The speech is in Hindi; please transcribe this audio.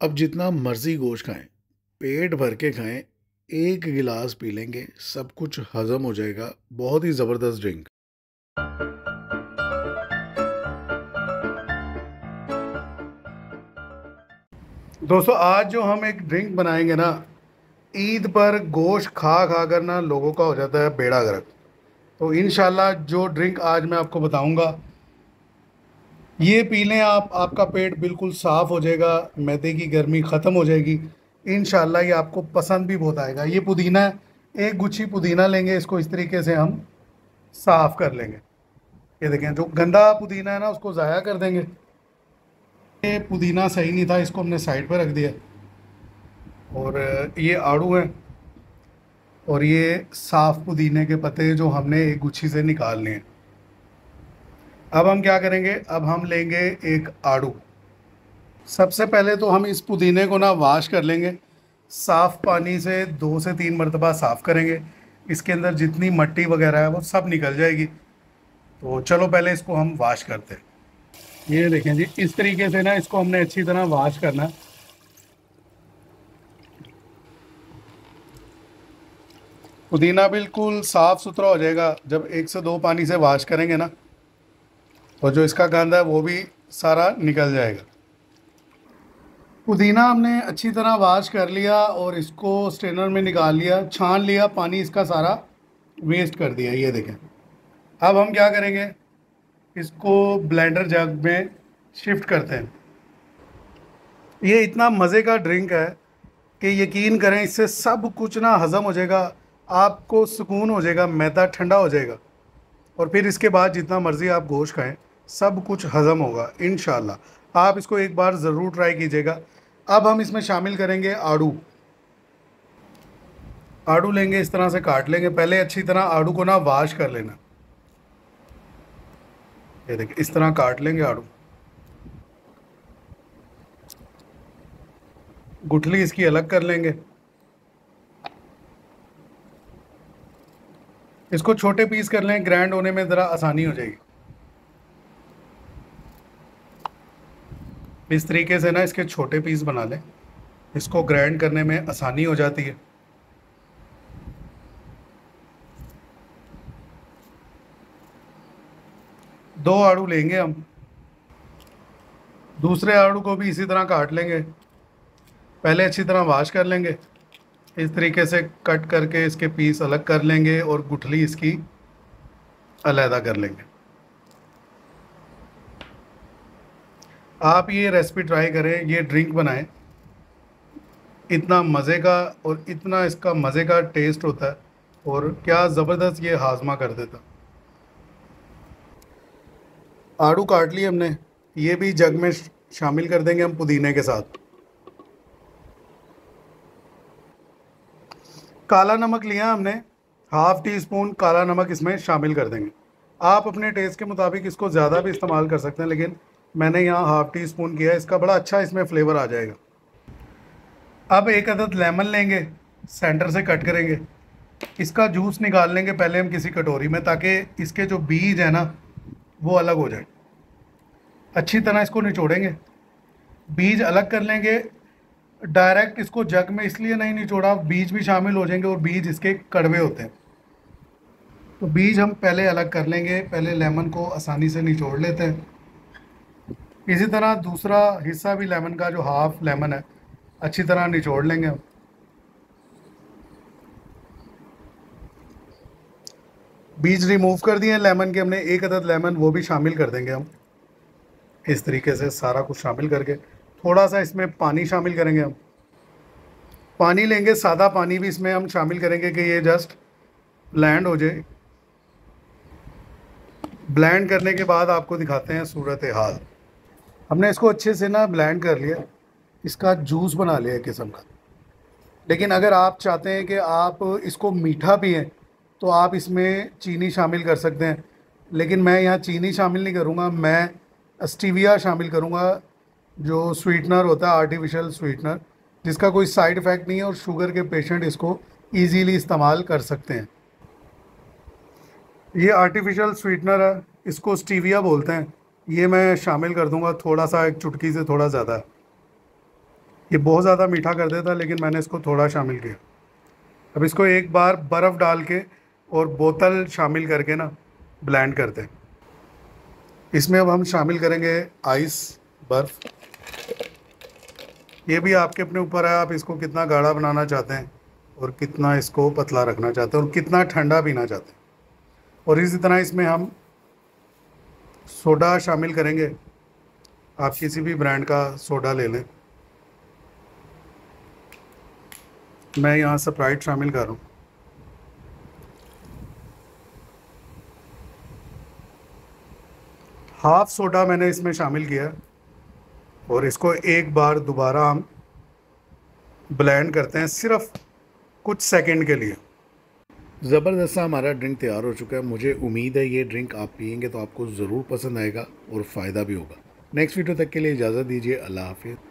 अब जितना मर्ज़ी गोश्त खाएँ पेट भर के खाएँ एक गिलास पी लेंगे, सब कुछ हज़म हो जाएगा, बहुत ही ज़बरदस्त ड्रिंक। दोस्तों आज जो हम एक ड्रिंक बनाएँगे ना ईद पर गोश्त खा खा कर ना लोगों का हो जाता है बेड़ा गर्क तो इन जो ड्रिंक आज मैं आपको बताऊँगा ये पी लें आप, आपका पेट बिल्कुल साफ़ हो जाएगा, मैदे की गर्मी ख़त्म हो जाएगी। इन ये आपको पसंद भी बहुत आएगा। ये पुदीना है, एक गुच्छी पुदीना लेंगे, इसको इस तरीके से हम साफ़ कर लेंगे। ये देखें, जो गंदा पुदीना है ना, उसको ज़ाया कर देंगे। ये पुदीना सही नहीं था, इसको हमने साइड पर रख दिया। और ये आड़ू है, और ये साफ़ पुदीने के पत्ते जो हमने एक गुच्छी से निकाल लिए अब हम क्या करेंगे? अब हम लेंगे एक आड़ू। सबसे पहले तो हम इस पुदीने को ना वाश कर लेंगे। साफ़ पानी से दो से तीन मरतबा साफ़ करेंगे। इसके अंदर जितनी मट्टी वगैरह है वो सब निकल जाएगी। तो चलो पहले इसको हम वाश करते हैं। ये देखें जी, इस तरीके से ना इसको हमने अच्छी तरह वाश करना। पुदीना बिल्कुल साफ़ सुथरा हो जाएगा। जब एक से दो पानी से वाश करेंगे ना और जो इसका गंद है, वो भी सारा निकल जाएगा। पुदीना हमने अच्छी तरह वाश कर लिया और इसको स्ट्रेनर में निकाल लिया, छान लिया, पानी इसका सारा वेस्ट कर दिया, ये देखें। अब हम क्या करेंगे? इसको ब्लेंडर जग में शिफ्ट करते हैं। ये इतना मज़े का ड्रिंक है कि यकीन करें, इससे सब कुछ ना हज़म हो जाएगा, आपको सुकून हो जाएगा, मैदा ठंडा हो जाएगा। और फिर इसके बाद जितना मर्ज़ी आप गोश्त खाएँ सब कुछ हज़म होगा इन आप इसको एक बार ज़रूर ट्राई कीजिएगा। अब हम इसमें शामिल करेंगे आड़ू। आड़ू लेंगे, इस तरह से काट लेंगे। पहले अच्छी तरह आड़ू को ना वाश कर लेना। ये देखिए, इस तरह काट लेंगे आड़ू। गुठली इसकी अलग कर लेंगे। इसको छोटे पीस कर लें, ग्रैंड होने में ज़रा आसानी हो जाएगी। इस तरीके से ना इसके छोटे पीस बना लें। इसको ग्राइंड करने में आसानी हो जाती है। दो आड़ू लेंगे हम। दूसरे आड़ू को भी इसी तरह काट लेंगे। पहले अच्छी तरह वाश कर लेंगे। इस तरीके से कट करके इसके पीस अलग कर लेंगे और गुठली इसकी अलहदा कर लेंगे। आप ये रेसिपी ट्राई करें, ये ड्रिंक बनाएँ। इतना मज़े का और इतना इसका मज़े का टेस्ट होता है और क्या ज़बरदस्त ये हाजमा कर देता। आड़ू काट लिए हमने, ये भी जग में शामिल कर देंगे हम पुदीने के साथ। काला नमक लिया हमने हाफ़ टी स्पून काला नमक इसमें शामिल कर देंगे। आप अपने टेस्ट के मुताबिक इसको ज़्यादा भी इस्तेमाल कर सकते हैं, लेकिन मैंने यहाँ हाफ़ टी स्पून किया है, इसका बड़ा अच्छा इसमें फ्लेवर आ जाएगा। अब एक अदद लेमन लेंगे सेंटर से कट करेंगे। इसका जूस निकाल लेंगे पहले हम किसी कटोरी में, ताकि इसके जो बीज है ना, वो अलग हो जाए। अच्छी तरह इसको निचोड़ेंगे। बीज अलग कर लेंगे। डायरेक्ट इसको जग में इसलिए नहीं निचोड़ा, बीज भी शामिल हो जाएँगे और बीज इसके कड़वे होते हैं। तो बीज हम पहले अलग कर लेंगे, पहले लेमन को आसानी से निचोड़ लेते हैं। इसी तरह दूसरा हिस्सा भी लेमन का, जो हाफ़ लेमन है, अच्छी तरह निचोड़ लेंगे हम। बीज रिमूव कर दिए लेमन के हमने, एक अदद लेमन वो भी शामिल कर देंगे हम। इस तरीके से सारा कुछ शामिल करके, थोड़ा सा इसमें पानी शामिल करेंगे हम। पानी लेंगे, सादा पानी भी इसमें हम शामिल करेंगे कि ये जस्ट ब्लैंड हो जाए। ब्लैंड करने के बाद आपको दिखाते हैं सूरत हाल। हमने इसको अच्छे से ना ब्लेंड कर लिया। इसका जूस बना लिया किस्म का। लेकिन अगर आप चाहते हैं कि आप इसको मीठा पिएँ तो आप इसमें चीनी शामिल कर सकते हैं। लेकिन मैं यहाँ चीनी शामिल नहीं करूँगा, मैं स्टीविया शामिल करूँगा, जो स्वीटनर होता है आर्टिफिशियल स्वीटनर जिसका कोई साइड इफ़ेक्ट नहीं है और शुगर के पेशेंट इसको ईजीली इस्तेमाल कर सकते हैं। ये आर्टिफिशियल स्वीटनर है, इसको स्टीविया बोलते हैं। ये मैं शामिल कर दूँगा थोड़ा सा, एक चुटकी से थोड़ा ज़्यादा। ये बहुत ज़्यादा मीठा कर देता, लेकिन मैंने इसको थोड़ा शामिल किया। अब इसको एक बार बर्फ़ डाल के और बोतल शामिल करके ना ब्लेंड करते हैं। इसमें अब हम शामिल करेंगे आइस बर्फ़। ये भी आपके अपने ऊपर है, आप इसको कितना गाढ़ा बनाना चाहते हैं और कितना इसको पतला रखना चाहते हैं और कितना ठंडा पीना चाहते हैं। और इसी तरह इसमें हम सोडा शामिल करेंगे। आप किसी भी ब्रांड का सोडा ले लें। मैं यहाँ स्प्राइट शामिल कर रहा हूँ। हाफ़ सोडा मैंने इसमें शामिल किया और इसको एक बार दोबारा हम ब्लेंड करते हैं सिर्फ़ कुछ सेकंड के लिए। ज़बरदस्त सा हमारा ड्रिंक तैयार हो चुका है। मुझे उम्मीद है ये ड्रिंक आप पियेंगे तो आपको ज़रूर पसंद आएगा और फ़ायदा भी होगा। नेक्स्ट वीडियो तक के लिए इजाज़त दीजिए। अल्लाह हाफिज़।